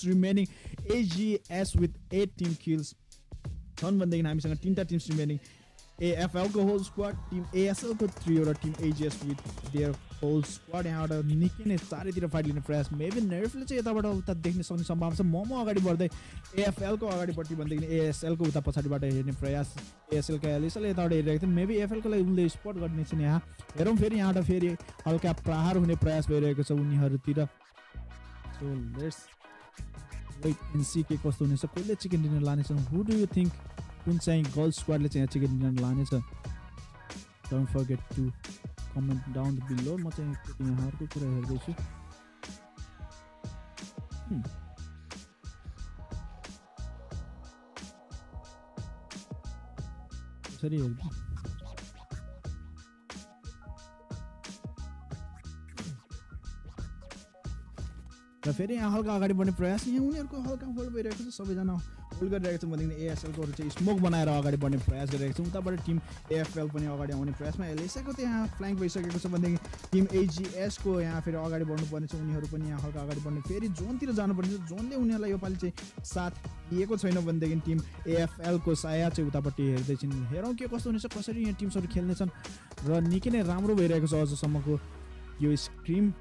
Teams remaining Aegis with eight team kills छन् भनेदेखि हामीसँग तिनवटा टिम्स रिमेनिङ एएफएलको होल स्क्वाड टिम एएसएलको थ्रीवटा team Aegis with their whole squad यहाँबाट निकै नै चारैतिर फाइट लिने प्रयास मेबी नेर्फले चाहिँ यताबाट उता देख्ने सक्ने सम्भावना छ। मोमो अगाडि बढ्दै एएफएलको अगाडिपट्टि भनेदेखि एएसएलको उता पछाडिबाट हेर्ने प्रयास एएसएलको एलिसले यताबाट हेरिरहेको थियो। मेबी एफएलको लागि उसले स्पट गर्ने छन् यहाँ। हेरौँ फेरि यहाँबाट फेरि हल्का प्रहार हुने प्रयास भइरहेको छ उनीहरूतिर। So let's wait and see के कस्तो हुनेछ। कसले चिकन डिनर लानेछन् हु डु यु थिङ्क कुन चाहिँ गर्ल्स स्क्वाडले चाहिँ यहाँ chicken dinner लानेछ? Don't forget to comment down below म चाहिँ एकचोटि यहाँ अर्को कुरा हेर्दैछु। Hmm. कसरी र फेरि यहाँ हल्का अगाडि बढ्ने प्रयास यहाँ उनीहरूको हल्का होल्ड भइरहेको छ सबैजना होल्ड गरिरहेको छ भनेदेखि एएसएलकोहरू चाहिँ स्मोक बनाएर अगाडि बढ्ने प्रयास गरिरहेको छ। उताबाट टिम एएफएल पनि अगाडि आउने प्रयासमा एलएसएको त्यहाँ फ्ल्याङ्क भइसकेको छ भनेदेखि टिम एजिएसको यहाँ फेरि अगाडि बढ्नुपर्ने छ उनीहरू पनि यहाँ हल्का अगाडि बढ्ने फेरि जोनतिर जानुपर्ने छ। जोनले उनीहरूलाई योपालि चाहिँ साथ दिएको छैन भनेदेखि टिम एएफएलको साया चाहिँ उतापट्टि हेर्दैछन्। हेरौँ के कस्तो हुनेछ कसरी यहाँ टिम्सहरू खेल्नेछन् र निकै नै राम्रो भइरहेको छ अझसम्मको यो स्क्रिम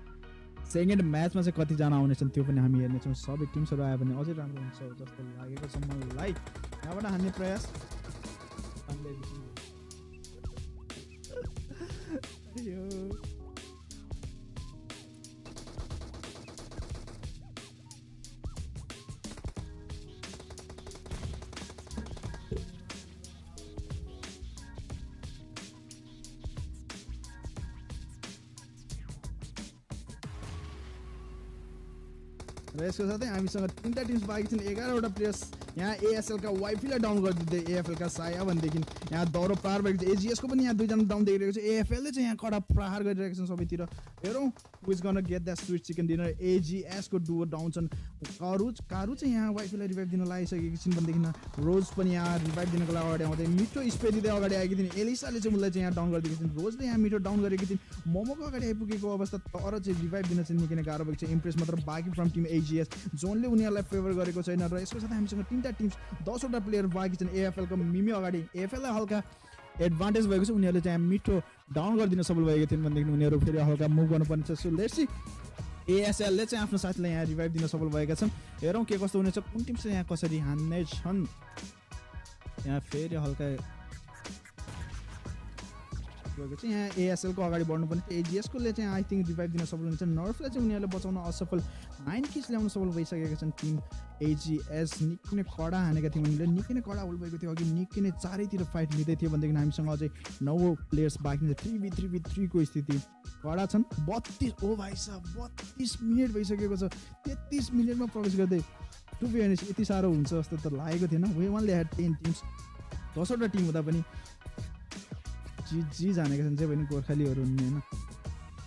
सेकेन्ड म्याचमा चाहिँ कतिजना आउनेछन् त्यो पनि हामी हेर्नेछौँ। सबै टिम्सहरू आयो भने अझै राम्रो हुन्छ जस्तो लागेको छ मलाई। यहाँबाट हान्ने प्रयास। र यसको साथै हामीसँग तिनवटा टिम्स बाँकी छन् एघारवटा प्लेयर्स यहाँ एएसएलका वाइफीलाई डाउन गरिदिँदै एएफएलका साया भनेदेखि यहाँ दौरो प्रहार भएको छ एजिएसको पनि यहाँ दुईजना डाउन देखिरहेको छ। एएफएलले चाहिँ यहाँ कडा प्रहार गरिरहेको छन् सबैतिर। हेरौँ who's gonna get that sweet chicken dinner एजिएसको duo down छन्। कारू कारू चाहिँ यहाँ वाइफीलाई रिभाइभ दिन लागिसकेकी छिन् भनेदेखि रोज पनि यहाँ रिभाइभ दिनको लागि अगाडि आउँदै मिठो स्प्रे दिँदै अगाडि आएकी थिइन्। एलिसाले चाहिँ उसलाई चाहिँ यहाँ डाउन गरिदिएको थिइन्। रोजले यहाँ मिठो डाउन गरेकी थिइन्। मोमोको अगाडि आइपुगेको अवस्था तर चाहिँ रिभाइभ दिन चाहिँ निकै गाह्रो भएको छ। इम्प्रेस मात्र बाँकी फ्रम टिम एजिएस जोनले उनीहरूलाई फेभर गरेको छैन र यसको साथै हामीसँग तिनवटा टिम्स दसवटा प्लेयर बाँकी छन् एएफएलको मिमी अगाडि। एएफएललाई हल्का एडभान्टेज भएको छ। उनीहरूले चाहिँ मिठो डाउन गरिदिन सफल भएको थिइन् भनेदेखि उनीहरू फेरि हल्का मुभ गर्नुपर्ने छ। सो लेट्सी एएसएलले चाहिँ आफ्नो साथीलाई यहाँ रिभाइभ दिन सफल भएका छन्। हेरौँ के कस्तो हुनेछ। कुन टिम चाहिँ यहाँ कसरी हान्ने छन्? यहाँ फेरि हल्का चाहिँ यहाँ एएसएलको अगाडि बढ्नुपर्ने थियो एजिएसकोले चाहिँ आई थिङ्क रिभाइभ दिन सफल हुन्छ नर्फलाई चाहिँ उनीहरूले बचाउन असफल नाइन किस ल्याउन सफल भइसकेका छन्। टिम एजिएस निकै नै कडा हानेका थियौँ उनीहरूले। निकै नै कडा होल्ड भएको थियो अघि। निकै नै चारैतिर फाइट लिँदै थियो। भनेदेखि हामीसँग अझै नौ प्लेयर्स बाँकी छ थ्री बी थ्री बी थ्रीको स्थिति कडा छन्। बत्तिस ओ भाइ साहब बत्तिस मिनट भइसकेको छ। तेत्तिस मिनटमा प्रवेश गर्दै टु बी यति साह्रो हुन्छ जस्तो त लागेको थिएन। वे वानले ह्याड टेन टिम्स दसवटा टिम हुँदा पनि जी जी जानेका छन् चाहिँ पनि गोर्खालीहरू हुने होइन?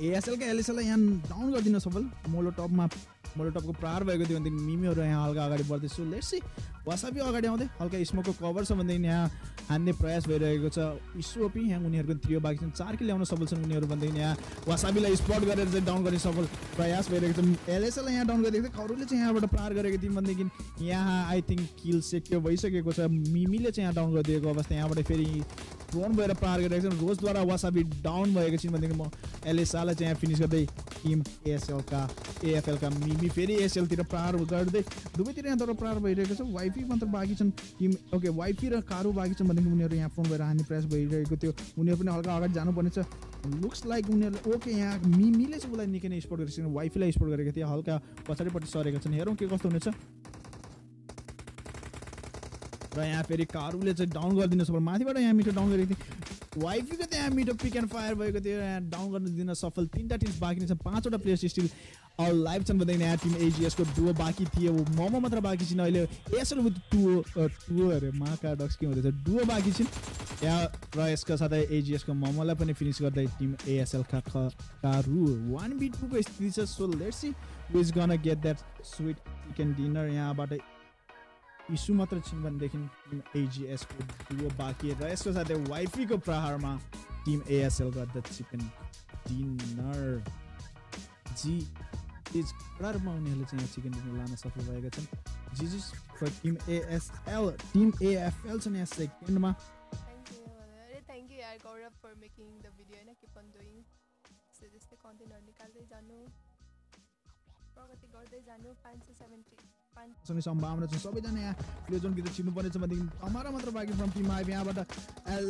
एएसएलका एलएसएललाई यहाँ डाउन गरिदिन सफल। मोलो टपमा मोलो टपको प्रहार भएको थियो भनेदेखि मिमीहरू यहाँ हल्का अगाडि बढ्दैछु। लेट्सी वासाबी अगाडि आउँदै हल्का स्मोकको कभर छ भनेदेखि यहाँ हान्ने प्रयास भइरहेको छ। इसोपी यहाँ उनीहरूको थ्रियो बाँकी छन्। चार कि ल्याउन सफल छन् उनीहरू भनेदेखि यहाँ वासाबीलाई स्पट गरेर चाहिँ डाउन गर्ने सफल प्रयास भइरहेको छ। एलएसएललाई यहाँ डाउन गरिदिएको थियो खरुले चाहिँ यहाँबाट प्रहार गरेको थियौँ भनेदेखि यहाँ आई थिङ्क किल सेक्यो भइसकेको छ। मिमीले चाहिँ यहाँ डाउन गरिदिएको अवस्था यहाँबाट फेरि ड्रोन भएर पार गरिरहेको छ रोजद्वारा वासाबी डाउन भएको छिन् भनेदेखि म एलएसआलाई चाहिँ यहाँ फिनिस गर्दै टिम एएसएलका एएफएलका मिमी फेरि एसएलतिर प्रहार गर्दै दुवैतिर यहाँ तर प्रहार भइरहेको छ। वाइफी मात्र बाँकी छन्। टिम ओके वाइफी र कारू बाँकी छन् भनेदेखि उनीहरू यहाँ फोन भएर हान्ने प्रयास भइरहेको थियो। उनीहरू पनि हल्का अगाडि जानुपर्ने छ। लुक्स लाइक उनीहरूले ओके यहाँ मिमीले चाहिँ उसलाई निकै नै स्पोर्ट गरेको वाइफीलाई स्पोर्ट गरेको थियो। हल्का पछाडिपट्टि सरेका छन्। हेरौँ के कस्तो हुनेछ। र यहाँ फेरि कारुले चाहिँ डाउन गरिदिनु सफल माथिबाट यहाँ मिठो डाउन गरेको थियो। वाइफीको त्यहाँ मिठो पिक एन्ड फायर भएको थियो यहाँ डाउन गर्न दिन सफल तिनवटा टिम्स बाँकी नै छ पाँचवटा प्लेयर्स स्टिल अल लाइभ छन् भन्दाखेरि यहाँ टिम एजिएसको डुओ बाँकी थियो मोमो मात्र बाँकी छिन् अहिले एसएल विथ टुओ टुओ अरे माका डक्स के हुँदैछ डुओ बाँकी छिन् यहाँ र यसका साथै एजिएसको मोमोलाई पनि फिनिस गर्दै टिम एएसएल का कारू वान बी टूको स्थिति छ so let's see who's gonna get that sweet chicken dinner यहाँबाट इस्यु मात्र छिन् भनेदेखि टिम एजिएसको डुओ बाँकी र यसको साथै वाइफीको प्रहारमा टिम एएसएल चिकन डिनर। जी कडा रूपमा उनीहरूले चाहिँ चिकन डिनर लान सफल भएका छन्। GGs for team ASL team AFL छन् यहाँ सेकेन्डमा। यू यार प्रगति गर्दै जानु। सय सेभेन्टी सँगै सम्भावना छ सबैजना यहाँ। प्ले जोनभित्र छिर्नुपर्नेछ भनेदेखि हमारा मात्र बाँकी फ्रम टिम आइप यहाँबाट। एल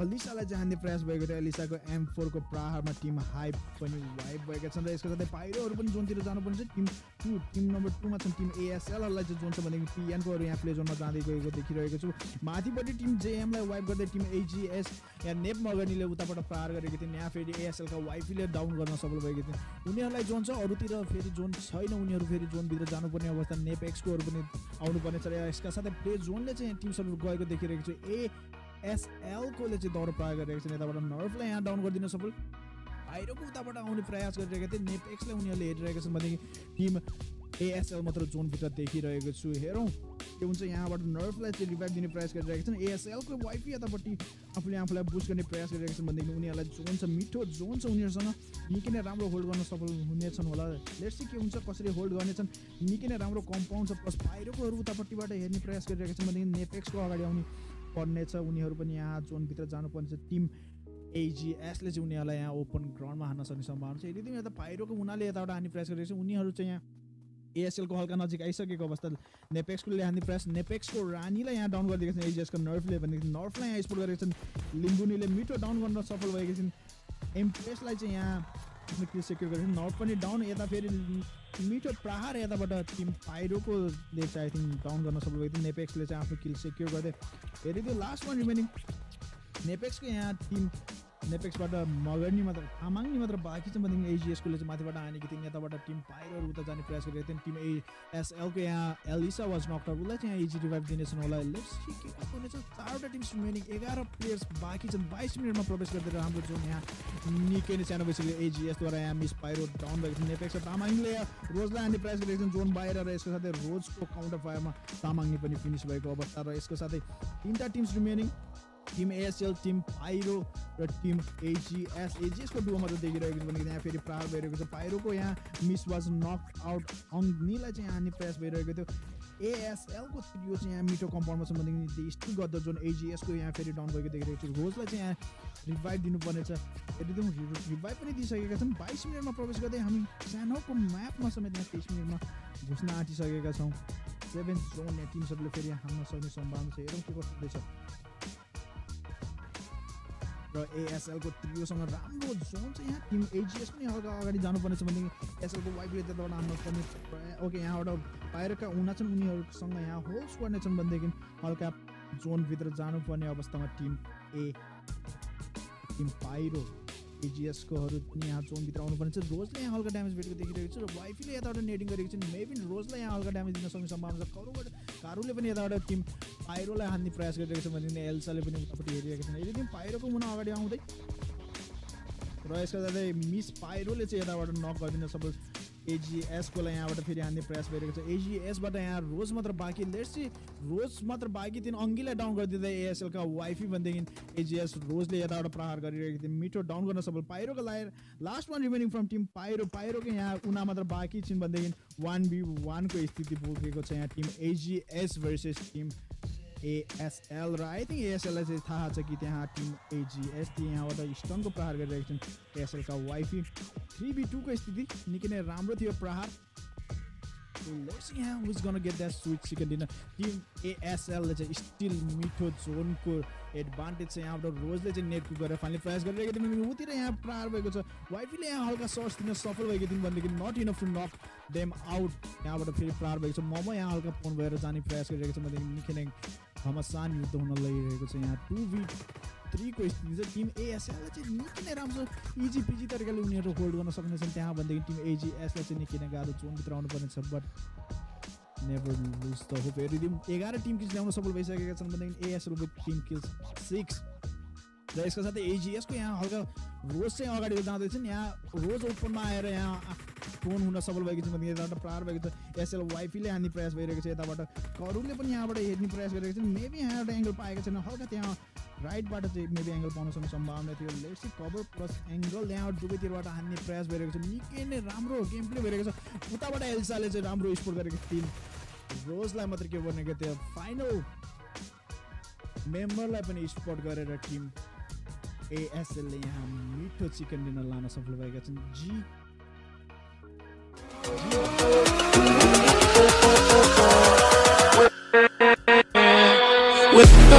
अलिसालाई हान्ने प्रयास भएको थियो। अलिसाको एम फोरको प्रहारमा टिम हाइप पनि वाइप भएका छन् र यसको साथै पाइरोहरू पनि जोनतिर जानुपर्ने छ। टिम टू टिम नम्बर टूमा छन्। टिम एएसएलहरूलाई चाहिँ जोन छ भनेदेखि पिएनकोहरू यहाँ प्ले जोनमा जाँदै गएको देखिरहेको छु। माथिपट्टि टिम जेएमलाई वाइप गर्दै टिम एजिएस यहाँ नेप मगनीले उताबाट प्रहार गरेको थिइन् यहाँ फेरि एएसएलका वाइफीले डाउन गर्न सफल भएको थियो। उनीहरूलाई जोन छ। अरूतिर फेरि जोन छैन। उनीहरू फेरि जोनभित्र जानुपर्ने अवस्था। नेप एक्सकोहरू पनि आउनुपर्ने छ। र यसका साथै प्ले जोनले चाहिँ टिम्सहरू गएको देखिरहेको छु। ए एसएलकोले चाहिँ दौड प्रयोग गरिरहेको छन्। यताबाट नर्फलाई यहाँ डाउन गरिदिन सफल। बाहिरको उताबाट आउने प्रयास गरिरहेका थिए। नेपेक्सलाई उनीहरूले हेरिरहेका छन् भनेदेखि टिम एएसएल मात्र जोनभित्र देखिरहेको छु। हेरौँ के हुन्छ यहाँबाट नर्फलाई चाहिँ रिभाइभ दिने प्रयास गरिरहेका छन्। एएसएलको वाइफी यतापट्टि आफूले आफूलाई बुस्ट गर्ने प्रयास गरिरहेका छन् भनेदेखि उनीहरूलाई जोन छ मिठो जोन छ उनीहरूसँग। निकै नै राम्रो होल्ड गर्न सफल हुनेछन् होला। लेट्स के हुन्छ कसरी होल्ड गर्नेछन्। निकै नै राम्रो कम्पाउन्ड छ। प्लस बाहिरकोहरू उतापट्टिबाट हेर्ने प्रयास गरिरहेका छन् भनेदेखि नेपेक्सको अगाडि आउने पर्नेछ उनीहरू पनि यहाँ जोनभित्र जानुपर्नेछ टिम एजिएसले चाहिँ उनीहरूलाई यहाँ ओपन ग्राउन्डमा हान्न सक्ने सम्भावना छ। यदि यता बाहिरको हुनाले यताबाट हान्ने प्रयास गरिरहेको छ उनीहरू चाहिँ यहाँ एएसएलको हल्का नजिक आइसकेको अवस्था नेपेक्सकोले हान्ने प्रयास नेपेक्सको रानीलाई यहाँ डाउन गरिदिएको छन् एजिएसको नर्फले भनेदेखि नर्फलाई यहाँ स्पोर्ट गरेका छन्। लिम्बुनीले मिठो डाउन गर्न सफल भएकी छिन्। एमपिएसलाई चाहिँ यहाँ किल सेक्युर छ नर्फ पनि डाउन यता फेरि मिठो प्रहार यताबाट टिम पाइरोकोले चाहिँ आई थिङ्क डाउन गर्न सफल भएको थियो। नेपेक्सले चाहिँ आफ्नो किल सेक्युर गर्दै फेरि त्यो लास्ट वान रिमेनिङ नेपेक्सको यहाँ टिम नेपेक्सबाट मगर्नी मात्र तामाङनी मात्र बाँकी छ भनेदेखि एजिएसकोले चाहिँ माथिबाट हानेको थिइन्। यताबाट टिम पाइरोहरू उता जाने प्रयास गरेको थियौँ टिम एएसएलको यहाँ एलिसा वाज नक्टर उसलाई चाहिँ यहाँ इजी रिभाइभ दिनेछन् होला। हुनेछ। चारवटा टिम रिमेनिङ एघार प्लेयर्स बाँकी छन्। बाइस मिनटमा प्रवेश गरिदिएर हाम्रो जोन यहाँ निकै नै सानो भइसक्यो। एजिएसद्वारा यहाँ मिस पाइरो डाउन भएको छ नेपेक्स तामाङले रोजलाई हान्ने प्रयास गरेको छन्। जोन बाहिर र यसको साथै रोजको काउन्टर फायरमा तामाङनी पनि फिनिस भएको अवस्था र यसको साथै तिनवटा teams remaining team ASL team Pyro र टिम एजिएस एजिएसको डुवो मात्र देखिरहेको छ भने यहाँ फेरि प्रहार भइरहेको छ। पाइरोको यहाँ मिस वाज नक आउट अङ्गनीलाई चाहिँ हान्ने प्रयास भइरहेको थियो। एएसएलको यो चाहिँ यहाँ मिठो कम्पाउन्डमा छ भनेदेखि स्टिल गर्दा जुन एजिएसको यहाँ फेरि डाउन भएको देखिरहेको छु। रोजलाई चाहिँ यहाँ रिभाइभ दिनुपर्नेछ। यदि रिभाइभ पनि दिइसकेका छन् बाइस मिनटमा प्रवेश गर्दै हामी सानोको म्यापमा समेत यहाँ तेइस मिनटमा घुस्न आँटिसकेका छौँ। सेभेन जोन यहाँ टिम्सहरूले फेरि हान्न सक्ने सम्भावना छ। हेरौँ के कस्तो हुँदैछ। र एएसएलको त्रियोसँग राम्रो जोन चाहिँ यहाँ टिम एजिएस पनि हल्का अगाडि जानुपर्नेछ भनेदेखि एसएलको वाइफले त्यताबाट हान्न पर्ने ओके यहाँबाट बाहिरका हुना छन् उनीहरूसँग यहाँ होल्ड्स गर्नेछन् भनेदेखि हल्का जोनभित्र जानुपर्ने अवस्थामा टिम ए टिम पाइरो एजिएसकोहरू पनि यहाँ जोनभित्र आउनुपर्ने छ। रोजले यहाँ हल्का ड्यामेज भेटेको देखिरहेको छ र वाइफीले यताबाट नेटिङ गरेको छ। मेबी रोजलाई यहाँ हल्का ड्यामेज दिन सक्ने सम्भावना छ। कारुबाट कारुले पनि यताबाट टिम पाइरोलाई हान्ने प्रयास गरिरहेको छ। भने एल्साले पनि उतापट्टि हेरिरहेको छ यदि टिम पाइरोको मुना अगाडि आउँदै र यसका साथै मिस पाइरोले चाहिँ यताबाट नक गरिदिन सपोज एजिएसकोलाई यहाँबाट फेरि हान्ने प्रयास गरिरहेको छ। एजिएसबाट यहाँ रोज मात्र बाँकी लेट्स रोज मात्र बाँकी थिइन् अङ्गीलाई डाउन गरिदिँदा एएसएलका वाइफी भनेदेखि एजिएस रोजले यताबाट प्रहार गरिरहेको थियो। मिठो डाउन गर्न सफल। पाइरोको लाएर last one remaining from team Pyro. पाइरोको यहाँ उना मात्र बाँकी छिन् भनेदेखि वान बी वानको स्थिति पुगेको छ यहाँ team Aegis versus team ASL र आई थिङ्क एएसएललाई चाहिँ थाहा छ कि त्यहाँ टिम एजिएस यहाँबाट स्टनको प्रहार गरिरहेको छन्। एएसएलका वाइफी थ्री बी टूको स्थिति निकै नै राम्रो थियो प्रहार। यहाँ gonna get that sweet chicken dinner team एएसएलले चाहिँ स्टिल मिठो जोनको एडभान्टेज चाहिँ यहाँबाट रोजले चाहिँ नेट कुक गरेर फाइनली प्रयास गरिरहेको थियो। उतिर यहाँ प्रहार भएको छ। वाइफीले यहाँ हल्का सर्च दिन सफल भएको थियो भनेदेखि not enough to knock them out यहाँबाट फेरि प्रहार भएको छ। मोमो यहाँ हल्का फोन भएर जाने प्रयास गरिरहेको छ। भनेदेखि निकै नै घमासान युद्ध हुन लगिरहेको छ यहाँ। टु बी थ्रीको स्थिति छ टिम एएसएललाई चाहिँ निकै नै राम्रो इजी पिजी तरिकाले उनीहरू होल्ड गर्न सक्नेछन्। त्यहाँ भनेदेखि टिम एजिएसलाई चाहिँ निकै नै गाह्रो जोनभित्र आउनु पर्नेछ but never lose the hope यदि एघार टिम किल्स ल्याउन सफल भइसकेका छन् भनेदेखि ASL with team kills six र यसका साथै एजिएसको यहाँ हल्का रोज चाहिँ अगाडि जाँदैछन् यहाँ रोज ओपनमा आएर यहाँ। फोन हुन सफल भएको छ यताबाट प्रहार भएको छ एसएल वाइफीले हान्ने प्रयास भइरहेको छ यताबाट करुले पनि यहाँबाट हेर्ने प्रयास गरिरहेको छ मेबी यहाँ एउटा एङ्गल पाएको छैन हल्का त्यहाँ राइटबाट चाहिँ मेबी एङ्गल पाउन सक्ने सम्भावना थियो लेट्सी कभर प्लस एङ्गल यहाँ दुवैतिरबाट हान्ने प्रयास भइरहेको छ निकै नै राम्रो गेम प्ले भइरहेको छ उताबाट एल्साले चाहिँ राम्रो स्पोर्ट गरेको टिम रोजलाई मात्रै के भनेको थियो फाइनल मेम्बरलाई पनि स्पोर्ट गरेर टिम एएसएलले यहाँ मिठो चिकन डिनर लान सफल भएका छन् जी with